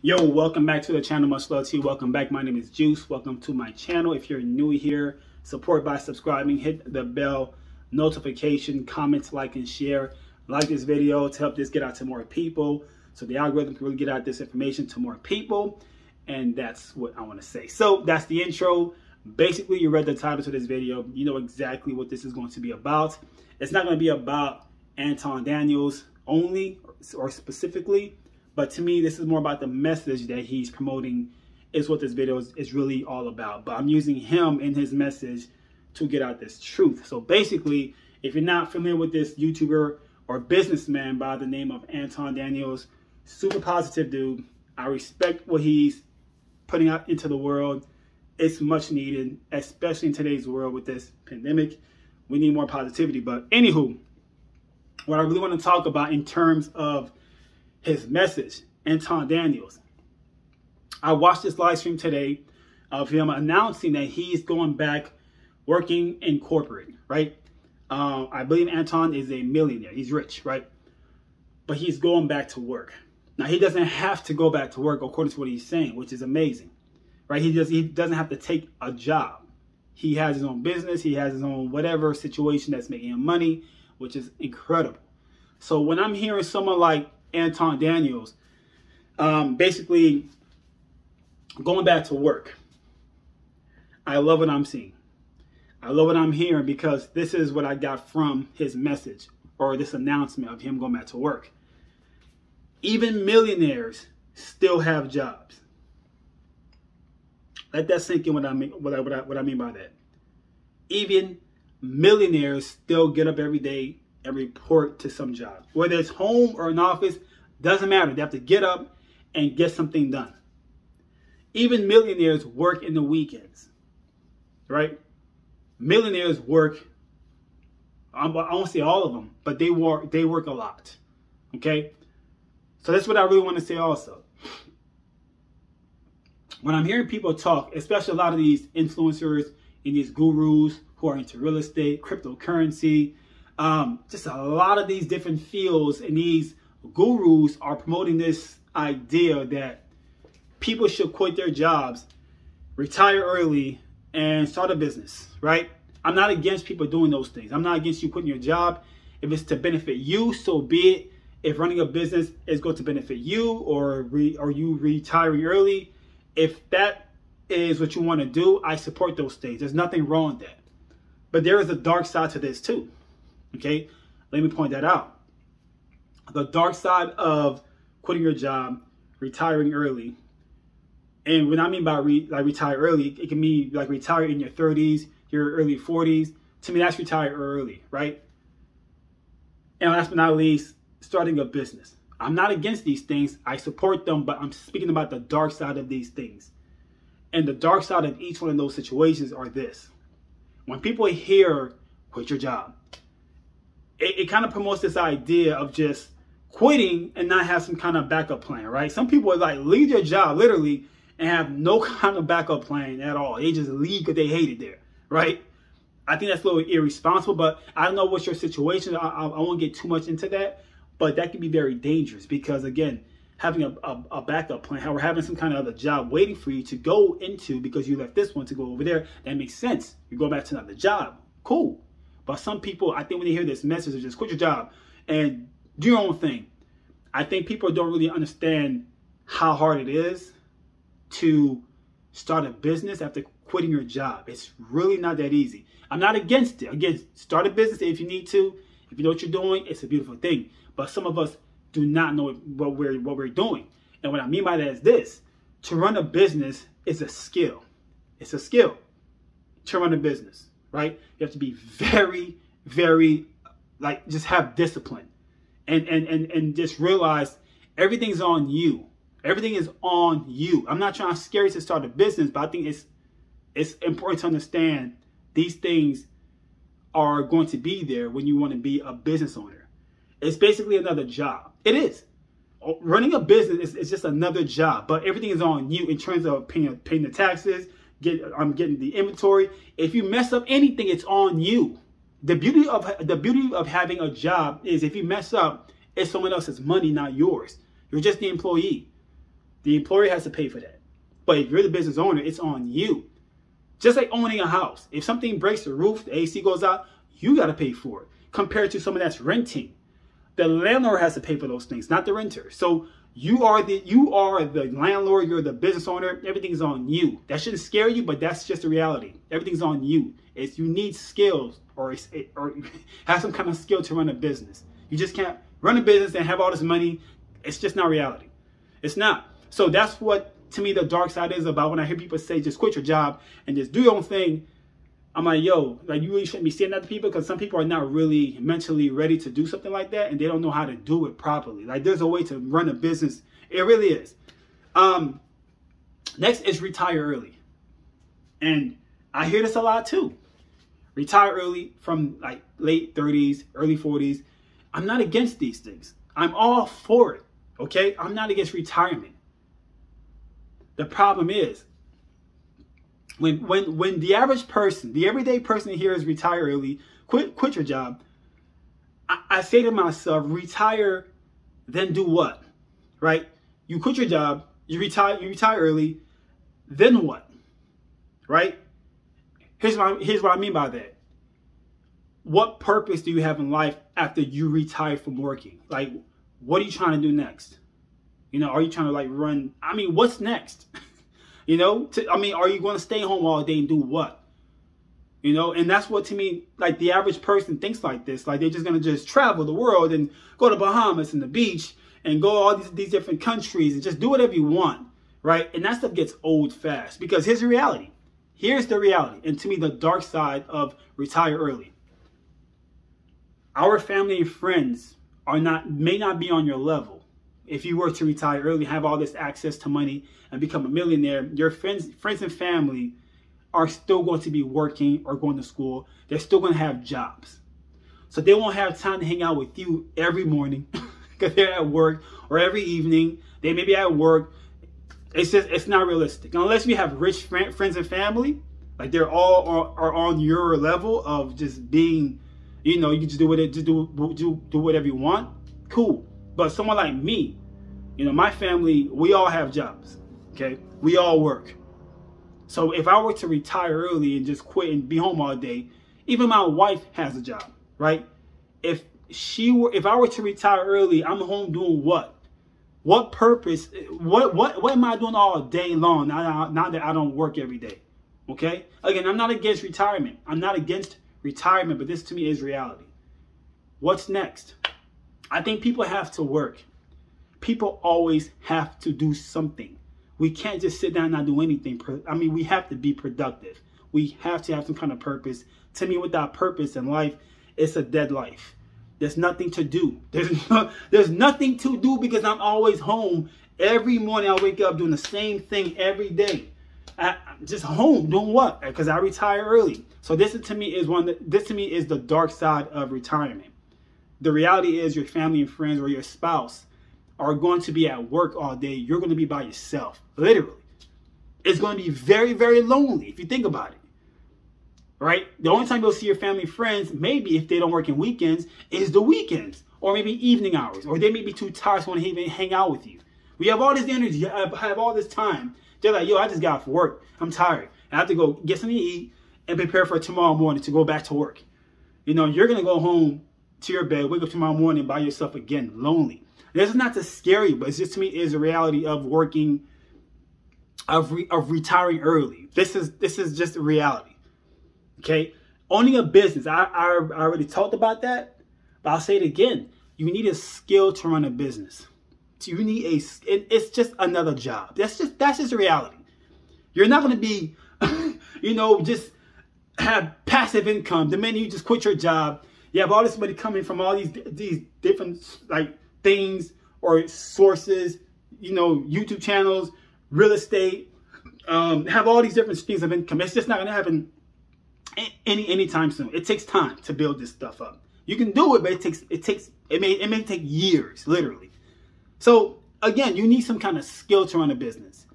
Yo, welcome back to the channel. Much love to you. Welcome back. My name is Juice. Welcome to my channel. If you're new here, support by subscribing. Hit the bell notification, comment, like, and share. Like this video to help this get out to more people so the algorithm can really get out this information to more people. And that's what I want to say. So that's the intro. Basically, you read the title to this video. You know exactly what this is going to be about. It's not going to be about Anton Daniels only or specifically but to me, this is more about the message that he's promoting is what this video is, is really all about. But I'm using him in his message to get out this truth. So basically, if you're not familiar with this YouTuber or businessman by the name of Anton Daniels, super positive dude. I respect what he's putting out into the world. It's much needed, especially in today's world with this pandemic. We need more positivity. But anywho, what I really want to talk about in terms of his message, Anton Daniels. I watched this live stream today of him announcing that he's going back working in corporate, right? Uh, I believe Anton is a millionaire. He's rich, right? But he's going back to work. Now he doesn't have to go back to work according to what he's saying, which is amazing, right? He does. He doesn't have to take a job. He has his own business. He has his own whatever situation that's making him money, which is incredible. So when I'm hearing someone like Anton Daniels, um, basically going back to work. I love what I'm seeing. I love what I'm hearing because this is what I got from his message or this announcement of him going back to work. Even millionaires still have jobs. Let that sink in what I mean, what I, what I, what I mean by that. Even millionaires still get up every day and report to some job. Whether it's home or an office, doesn't matter. They have to get up and get something done. Even millionaires work in the weekends, right? Millionaires work, I won't say all of them, but they work, they work a lot, okay? So that's what I really want to say also. When I'm hearing people talk, especially a lot of these influencers and these gurus who are into real estate, cryptocurrency, um, just a lot of these different fields and these gurus are promoting this idea that people should quit their jobs, retire early, and start a business, right? I'm not against people doing those things. I'm not against you quitting your job. If it's to benefit you, so be it. If running a business is going to benefit you or re, or you retiring early, if that is what you want to do, I support those things. There's nothing wrong with that. But there is a dark side to this too. Okay, let me point that out. The dark side of quitting your job, retiring early, and when I mean by re, like retire early, it can mean like retire in your 30s, your early 40s. To me, that's retire early, right? And last but not least, starting a business. I'm not against these things. I support them, but I'm speaking about the dark side of these things. And the dark side of each one of those situations are this. When people hear quit your job, it, it kind of promotes this idea of just quitting and not have some kind of backup plan, right? Some people are like leave their job literally and have no kind of backup plan at all. They just leave because they hate it there, right? I think that's a little irresponsible, but I don't know what's your situation. I, I, I won't get too much into that, but that can be very dangerous because again, having a, a, a, backup plan, how we're having some kind of other job waiting for you to go into because you left this one to go over there, that makes sense. You go back to another job, cool. But some people, I think when they hear this message, they just quit your job and do your own thing. I think people don't really understand how hard it is to start a business after quitting your job. It's really not that easy. I'm not against it. Again, start a business if you need to. If you know what you're doing, it's a beautiful thing. But some of us do not know what we're what we're doing. And what I mean by that is this: to run a business is a skill. It's a skill to run a business right? You have to be very, very, like, just have discipline and, and, and, and just realize everything's on you. Everything is on you. I'm not trying to scare you to start a business, but I think it's, it's important to understand these things are going to be there when you want to be a business owner. It's basically another job. It is. Running a business is, is just another job, but everything is on you in terms of paying, paying the taxes, get I'm getting the inventory. If you mess up anything, it's on you. The beauty of the beauty of having a job is if you mess up, it's someone else's money, not yours. You're just the employee. The employer has to pay for that. But if you're the business owner, it's on you. Just like owning a house. If something breaks the roof, the AC goes out, you got to pay for it. Compared to someone that's renting, the landlord has to pay for those things, not the renter. So you are the you are the landlord, you're the business owner, everything's on you. That shouldn't scare you, but that's just the reality. Everything's on you. It's you need skills or or have some kind of skill to run a business. You just can't run a business and have all this money. It's just not reality. It's not. So that's what to me the dark side is about when I hear people say just quit your job and just do your own thing. I'm like, yo, like you really shouldn't be seeing that to people because some people are not really mentally ready to do something like that and they don't know how to do it properly. Like there's a way to run a business. It really is. Um, next is retire early. And I hear this a lot too. Retire early from like late 30s, early 40s. I'm not against these things. I'm all for it. Okay? I'm not against retirement. The problem is when hmm. when when the average person, the everyday person here is retire early, quit quit your job. I, I say to myself, retire, then do what? Right? You quit your job, you retire, you retire early, then what? Right? Here's I, here's what I mean by that. What purpose do you have in life after you retire from working? Like, what are you trying to do next? You know, are you trying to like run? I mean, what's next? you know, to, I mean, are you going to stay home all day and do what? You know, and that's what to me, like the average person thinks like this. Like they're just going to just travel the world and go to Bahamas and the beach and go all these, these different countries and just do whatever you want. Right. And that stuff gets old fast because here's the reality. Here's the reality. And to me, the dark side of retire early. Our family and friends are not, may not be on your level if you were to retire early, have all this access to money and become a millionaire, your friends, friends and family are still going to be working or going to school. They're still going to have jobs. So they won't have time to hang out with you every morning because they're at work or every evening. They may be at work. It's just, it's not realistic. Unless you have rich friends and family, like they're all are, are on your level of just being, you know, you just do what it, just do, do, do whatever you want. Cool. But someone like me, you know, my family, we all have jobs. Okay. We all work. So if I were to retire early and just quit and be home all day, even my wife has a job, right? If she were, if I were to retire early, I'm home doing what? What purpose? What what what am I doing all day long? Now, now that I don't work every day, okay? Again, I'm not against retirement. I'm not against retirement, but this to me is reality. What's next? I think people have to work. People always have to do something. We can't just sit down and not do anything. I mean, we have to be productive. We have to have some kind of purpose. To me, without purpose in life, it's a dead life. There's nothing to do. There's no, there's nothing to do because I'm always home. Every morning I wake up doing the same thing every day. I, am just home doing what? Because I retire early. So this to me is one. This to me is the dark side of retirement. The reality is your family and friends or your spouse are going to be at work all day. You're going to be by yourself, literally. It's going to be very, very lonely if you think about it. Right? The only time you'll see your family and friends, maybe if they don't work in weekends, is the weekends or maybe evening hours, or they may be too tired to want to even hang out with you. We have all this energy, I have all this time. They're like, yo, I just got off work. I'm tired. I have to go get something to eat and prepare for tomorrow morning to go back to work. You know, you're going to go home to your bed, wake up tomorrow morning by yourself again, lonely. This is not to scare you, but it's just to me is a reality of working, of re, of retiring early. This is this is just a reality. Okay, owning a business. I, I I already talked about that, but I'll say it again. You need a skill to run a business. You need a. It, it's just another job. That's just that's just reality. You're not going to be, you know, just have passive income. The minute you just quit your job you have all this money coming from all these these different like things or sources, you know, YouTube channels, real estate, um, have all these different streams of income. It's just not gonna happen any anytime soon. It takes time to build this stuff up. You can do it, but it takes it takes it may it may take years, literally. So again, you need some kind of skill to run a business.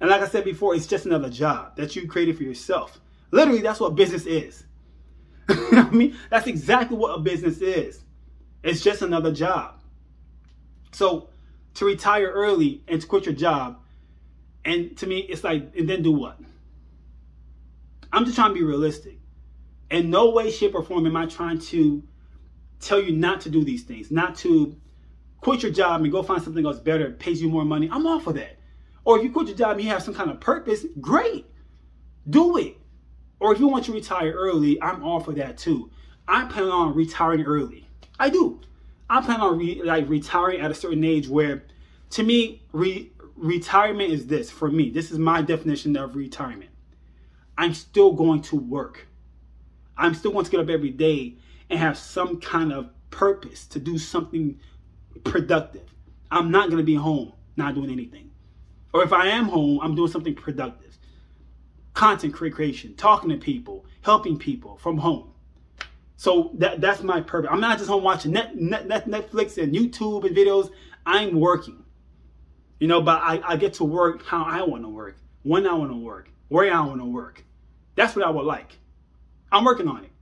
And like I said before, it's just another job that you created for yourself. Literally, that's what business is. I mean, that's exactly what a business is. It's just another job. So to retire early and to quit your job, And to me, it's like, and then do what? I'm just trying to be realistic. In no way, shape, or form am I trying to tell you not to do these things, not to quit your job and go find something else better, pays you more money. I'm all for that. Or if you quit your job and you have some kind of purpose, great. Do it. Or if you want to retire early, I'm all for that too. I'm planning on retiring early. I do. I'm planning on re, like retiring at a certain age where, to me, re, retirement is this for me. This is my definition of retirement. I'm still going to work. I'm still going to get up every day and have some kind of purpose to do something productive. I'm not going to be home not doing anything. Or if I am home, I'm doing something productive. Content creation, talking to people, helping people from home. So that that's my purpose. I'm not just home watching net, net, net, Netflix and YouTube and videos. I'm working. You know, but I, I get to work how I want to work, when I want to work, where I want to work. That's what I would like. I'm working on it.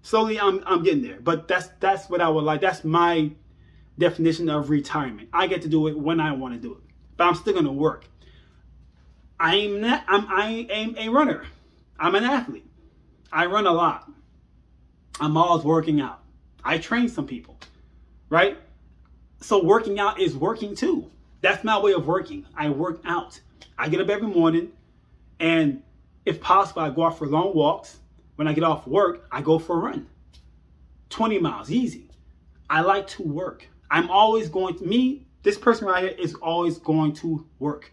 Slowly I'm I'm getting there. But that's that's what I would like. That's my definition of retirement. I get to do it when I want to do it. But I'm still gonna work. I'm not I'm I am a runner. I'm an athlete. I run a lot. I'm always working out. I train some people. Right? So working out is working too. That's my way of working. I work out. I get up every morning and if possible, I go out for long walks. When I get off work, I go for a run. 20 miles, easy. I like to work. I'm always going to, me, this person right here is always going to work.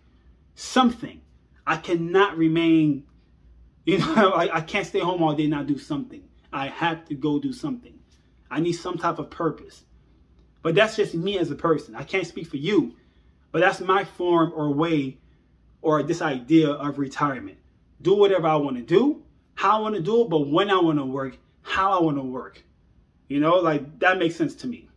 Something. I cannot remain, you know, I, I can't stay home all day and not do something. I have to go do something. I need some type of purpose. But that's just me as a person. I can't speak for you. But that's my form or way or this idea of retirement do whatever I want to do, how I want to do it, but when I want to work, how I want to work. You know, like that makes sense to me.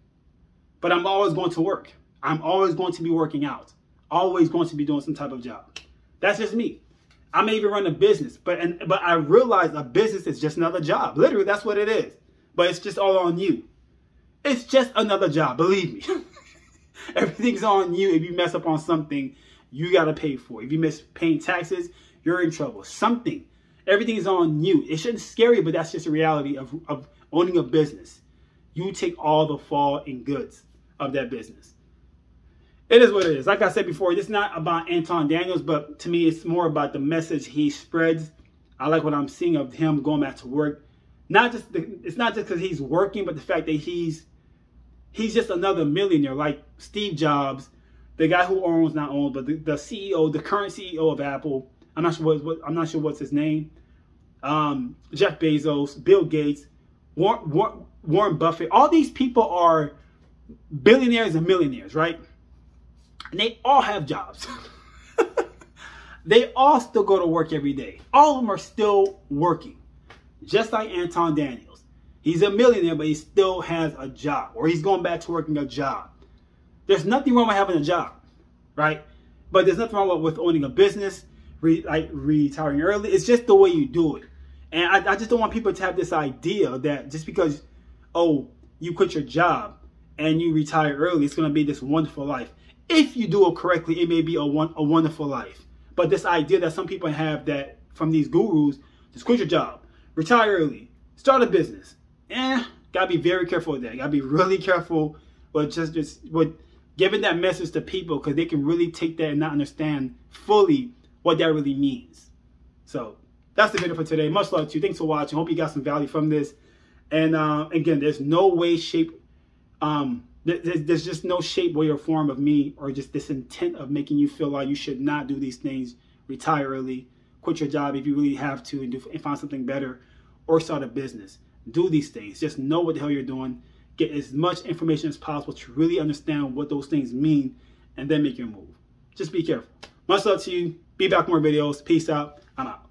But I'm always going to work. I'm always going to be working out. Always going to be doing some type of job. That's just me. I may even run a business, but and but I realize a business is just another job. Literally, that's what it is. But it's just all on you. It's just another job, believe me. Everything's on you. If you mess up on something, you got to pay for. It. If you miss paying taxes, you're in trouble. Something. Everything is on you. It shouldn't scare you, but that's just the reality of, of owning a business. You take all the fall and goods of that business. It is what it is. Like I said before, it's not about Anton Daniels, but to me, it's more about the message he spreads. I like what I'm seeing of him going back to work. Not just the, it's not just because he's working, but the fact that he's he's just another millionaire, like Steve Jobs, the guy who owns not owns, but the, the CEO, the current CEO of Apple I'm not sure what, what I'm not sure what's his name. Um, Jeff Bezos, Bill Gates, Warren, Warren Buffett. All these people are billionaires and millionaires, right? And they all have jobs. they all still go to work every day. All of them are still working, just like Anton Daniels. He's a millionaire, but he still has a job, or he's going back to working a job. There's nothing wrong with having a job, right? But there's nothing wrong with owning a business re, like retiring early. It's just the way you do it. And I, I just don't want people to have this idea that just because, oh, you quit your job and you retire early, it's going to be this wonderful life. If you do it correctly, it may be a, one, a wonderful life. But this idea that some people have that from these gurus, just quit your job, retire early, start a business. Eh, gotta be very careful with that. Gotta be really careful with just, just with giving that message to people because they can really take that and not understand fully what that really means. So that's the video for today. Much love to you. Thanks for watching. Hope you got some value from this. And uh, again, there's no way, shape, um, there's, just no shape, way, or form of me or just this intent of making you feel like you should not do these things, retire early, quit your job if you really have to and, do, and find something better or start a business. Do these things. Just know what the hell you're doing. Get as much information as possible to really understand what those things mean and then make your move. Just be careful. Much love to you. Be back with more videos. Peace out. I'm out.